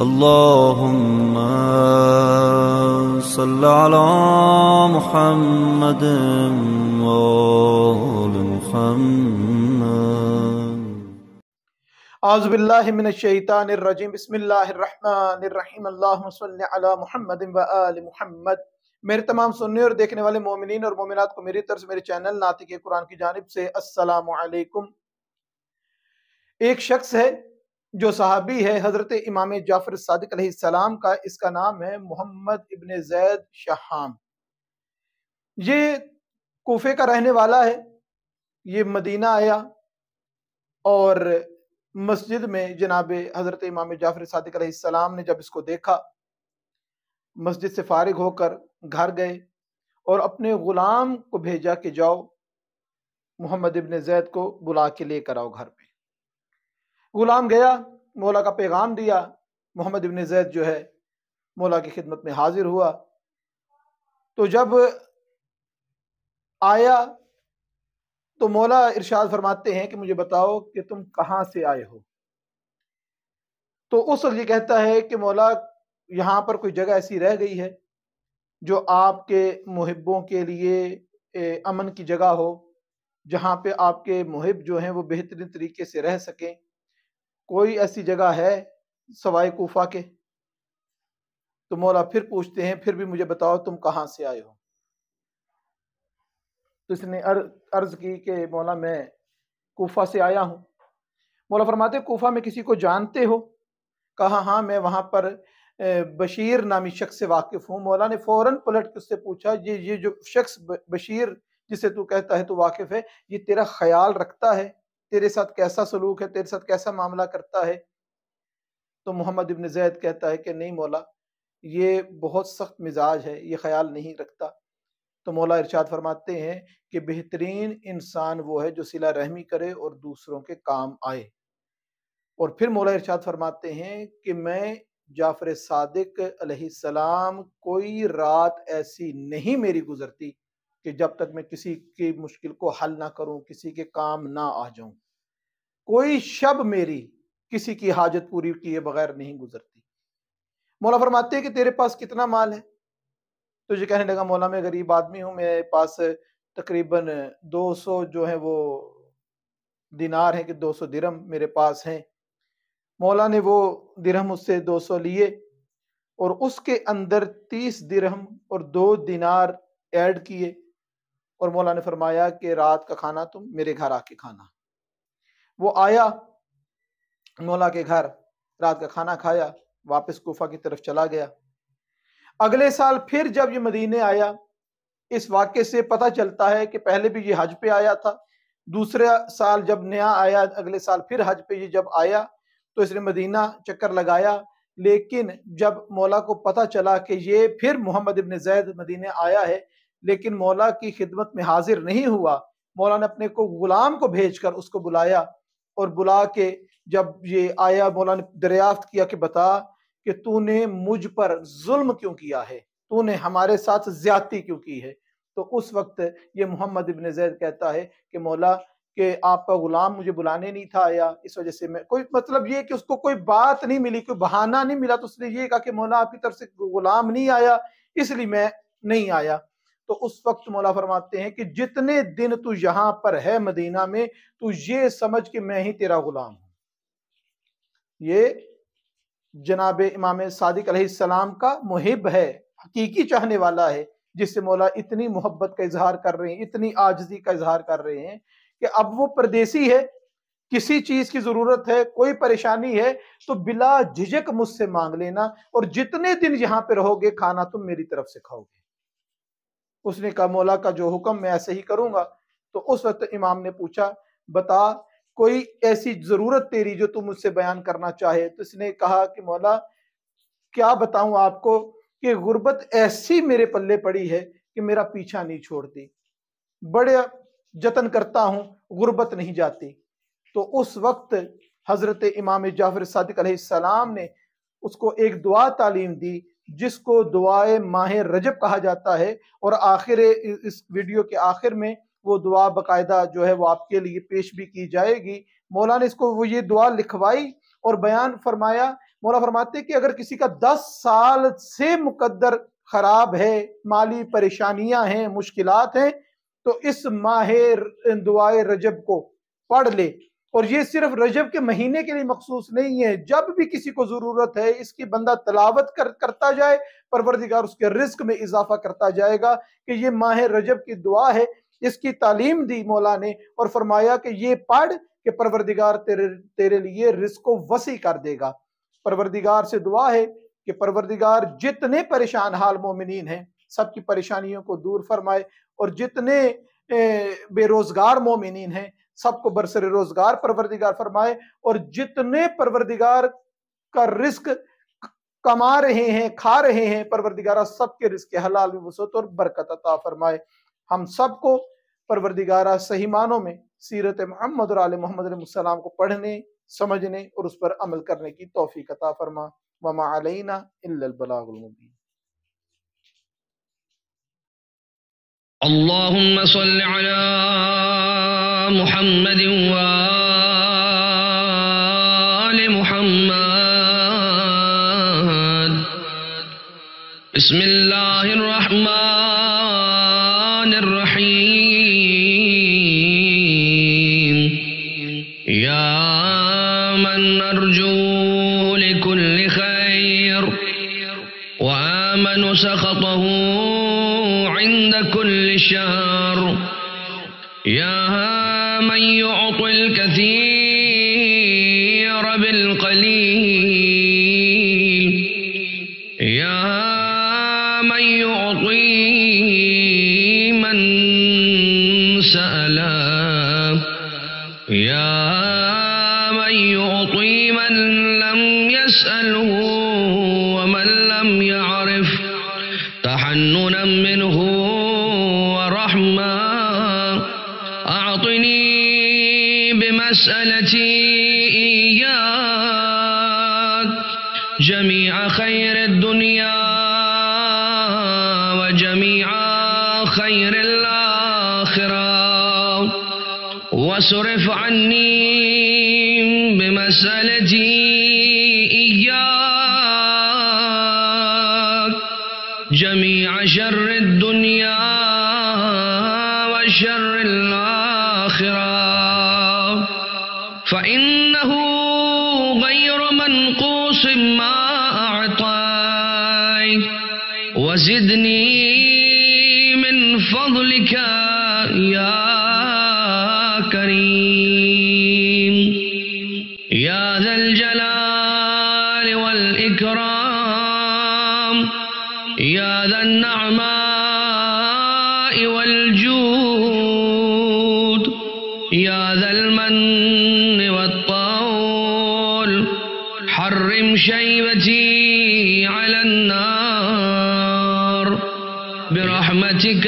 اللهم صل على محمد وآل محمد اعوذ باللہ من الشیطان الرجیم بسم اللہ الرحمن الرحیم اللہم صلی علی محمد و آل محمد میرے تمام سننے اور دیکھنے والے مومنین اور مومنات کو میری طرف سے میرے چینل ناطق قرآن کی جانب سے السلام علیکم۔ ایک شخص ہے جو صحابی ہے، حضرت امام جعفر صادق علیہ السلام کا، اس کا نام ہے محمد ابن زید شہام۔ یہ کوفے کا رہنے والا ہے، یہ مدینہ آیا اور مسجد میں جناب حضرت امام جعفر صادق علیہ السلام نے جب اس کو دیکھا، مسجد سے فارغ ہو کر گھر گئے اور اپنے غلام کو بھیجا کہ جاؤ، محمد ابن زید کو بلا کے لے کر آؤ گھر پہ۔ غلام گیا، مولا کا پیغام دیا، محمد ابن زید جو ہے، مولا کی خدمت میں حاضر ہوا۔ تو جب آیا، تو مولا ارشاد فرماتے ہیں کہ مجھے بتاؤ کہ تم کہاں سے آئے ہو؟ تو اس وقت یہ کہتا ہے کہ مولا، یہاں پر کوئی جگہ ایسی رہ گئی ہے جو آپ کے محبوں کے لیے امن کی جگہ ہو، جہاں پہ آپ کے محب جو ہیں وہ بہترین طریقے سے رہ سکیں۔ کوئی ایسی جگہ ہے سوائے کوفہ کے؟ تو مولا پھر پوچھتے ہیں، پھر بھی مجھے بتاؤ تم کہاں سے آئے ہو؟ تو اس نے عرض کی کہ مولا میں کوفہ سے آیا ہوں۔ مولا فرماتے، کوفہ میں کسی کو جانتے ہو؟ کہا ہاں میں وہاں پر بشیر نامی شخص سے واقف ہوں۔ مولا نے فوراً پلٹ کے اس سے پوچھا، یہ یہ جو شخص بشیر جسے تو کہتا ہے تو واقف ہے، یہ تیرا خیال رکھتا ہے؟ تیرے ساتھ کیسا سلوک ہے، تیرے ساتھ کیسا معاملہ کرتا ہے؟ تو محمد ابن زید کہتا ہے کہ نہیں مولا، یہ بہت سخت مزاج ہے، یہ خیال نہیں رکھتا۔ تو مولا ارشاد فرماتے ہیں کہ بہترین انسان وہ ہے جو صلہ رحمی کرے اور دوسروں کے کام آئے۔ اور پھر مولا ارشاد فرماتے ہیں کہ میں جعفر صادق علیہ السلام کوئی رات ایسی نہیں میری گزرتی کہ جب تک میں کسی کی مشکل کو حل نہ کروں، کسی کے کام نہ آ جاؤں۔ کوئی شب میری کسی کی حاجت پوری کیے بغیر نہیں گزرتی۔ مولا فرماتے ہیں کہ تیرے پاس کتنا مال ہے؟ تو یہ کہنے لگا، مولا میں غریب آدمی ہوں، میرے پاس تقریباً دو سو جو ہے وہ دینار ہیں کہ دو سو درم میرے پاس ہیں۔ مولا نے وہ درہم اس سے دو سو لیے اور اس کے اندر تیس درہم اور دو دینار ایڈ کیے اور مولا نے فرمایا کہ رات کا کھانا تم میرے گھر آ کے کھانا۔ وہ آیا، مولا کے گھر، رات کا کھانا کھایا، واپس کوفہ کی طرف چلا گیا۔ اگلے سال پھر جب یہ مدینے آیا، اس واقعے سے پتہ چلتا ہے کہ پہلے بھی یہ حج پہ آیا تھا۔ دوسرے سال جب نیا آیا، اگلے سال پھر حج پہ یہ جب آیا، تو اس نے مدینہ چکر لگایا۔ لیکن جب مولا کو پتہ چلا کہ یہ پھر محمد ابن زید مدینے آیا ہے، لیکن مولا کی خدمت میں حاضر نہیں ہوا، مولا نے اپنے کو غلام کو بھیج کر اس کو بلایا۔ اور بلا کے جب یہ آیا مولا نے دریافت کیا کہ بتا کہ تو نے مجھ پر ظلم کیوں کیا ہے؟ تو نے ہمارے ساتھ زیادتی کیوں کی ہے؟ تو اس وقت یہ محمد ابن زید کہتا ہے کہ مولا کہ آپ کا غلام مجھے بلانے نہیں تھا آیا، اس وجہ سے میں کوئی مطلب یہ کہ اس کو کوئی بات نہیں ملی، کوئی بہانہ نہیں ملا، تو اس نے یہ کہا کہ مولا آپ کی طرف سے غلام نہیں آیا، اس لیے میں نہیں آیا۔ تو اس وقت مولا فرماتے ہیں کہ جتنے دن تو یہاں پر ہے مدینہ میں، تو یہ سمجھ کہ میں ہی تیرا غلام ہوں۔ یہ جناب امام صادق علیہ السلام کا محب ہے، حقیقی چاہنے والا ہے، جس سے مولا اتنی محبت کا اظہار کر رہے ہیں، اتنی آجزی کا اظہار کر رہے ہیں کہ اب وہ پردیسی ہے، کسی چیز کی ضرورت ہے، کوئی پریشانی ہے، تو بلا جھجک مجھ سے مانگ لینا اور جتنے دن یہاں پہ رہو گے، کھانا تم میری طرف سے کھاؤ گے۔ اس نے کہا، مولا کا جو حکم میں ایسے ہی کروں گا۔ تو اس وقت امام نے پوچھا، بتا، کوئی ایسی ضرورت تیری جو تم مجھ سے بیان کرنا چاہے؟ تو اس نے کہا کہ، مولا، کیا بتاؤں آپ کو کہ غربت ایسی میرے پلے پڑی ہے کہ میرا پیچھا نہیں چھوڑتی۔ بڑے جتن کرتا ہوں، غربت نہیں جاتی۔ تو اس وقت حضرت امام جعفر صادق علیہ السلام نے اس کو ایک دعا تعلیم دی جس کو دعائے ماہ رجب کہا جاتا ہے اور آخر اس ویڈیو کے آخر میں وہ دعا باقاعدہ جو ہے وہ آپ کے لیے پیش بھی کی جائے گی۔ مولا نے اس کو وہ یہ دعا لکھوائی اور بیان فرمایا۔ مولا فرماتے کہ اگر کسی کا دس سال سے مقدر خراب ہے، مالی پریشانیاں ہیں، مشکلات ہیں، تو اس ماہ دعائے رجب کو پڑھ لے۔ اور یہ صرف رجب کے مہینے کے لیے مخصوص نہیں ہے، جب بھی کسی کو ضرورت ہے، اس کی بندہ تلاوت کرتا جائے، پروردگار اس کے رزق میں اضافہ کرتا جائے گا کہ یہ ماہ رجب کی دعا ہے، اس کی تعلیم دی مولا نے اور فرمایا کہ یہ پڑھ کہ پروردگار تیرے تیرے لیے رزق کو وسیع کر دے گا۔ پروردگار سے دعا ہے کہ پروردگار جتنے پریشان حال مومنین ہیں، سب کی پریشانیوں کو دور فرمائے اور جتنے بے روزگار مومنین ہیں سب کو برسر روزگار پروردگار فرمائے اور جتنے پروردگار کا رزق کما رہے ہیں، کھا رہے ہیں، پروردگارہ سب کے رزق حلال میں وسعت اور برکت عطا فرمائے۔ ہم سب کو پروردگارہ صحیح معنوں میں سیرت محمد اور آل محمد علیہ السلام کو پڑھنے، سمجھنے اور اس پر عمل کرنے کی توفیق عطا فرما۔ وما علینا الا البلاغ المبین۔ اللهم صل على محمد وآل محمد. بسم الله الرحمن الرحيم. يا من نرجو لكل خير وآمن سخطه عند كل شر يا من يعطي الكثير بالقليل. يا من يعطي من سأل يا من يعطي من لم يسأله ومن لم يعرف. تحننا منه ورحمة أعطني بمسألتي إياك. جميع خير الدنيا وجميع خير الآخرة. واصرف عني بمسألتي إياك. جميع شر الآخرة. فإنه غير منقوص ما أعطيت وزدني من فضلك يا حرم شيبتي على النار برحمتك